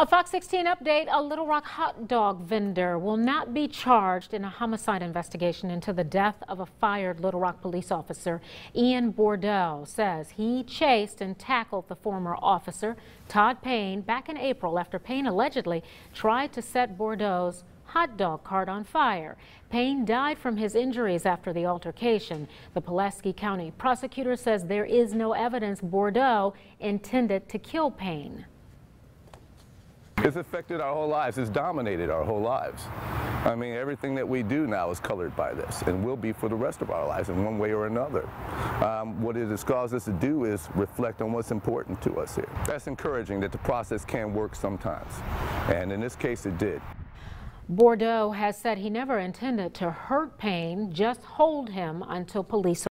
A Fox 16 update, a Little Rock hot dog vendor will not be charged in a homicide investigation into the death of a fired Little Rock police officer. Ean Bordeaux says he chased and tackled the former officer, Todd Payne, back in April after Payne allegedly tried to set Bordeaux's hot dog cart on fire. Payne died from his injuries after the altercation. The Pulaski County prosecutor says there is no evidence Bordeaux intended to kill Payne. It's affected our whole lives. It's dominated our whole lives. I mean, everything that we do now is colored by this and will be for the rest of our lives in one way or another. Um, what it has caused us to do is reflect on what's important to us here. That's encouraging that the process can work sometimes. And in this case, it did. Bordeaux has said he never intended to hurt Payne, just hold him until police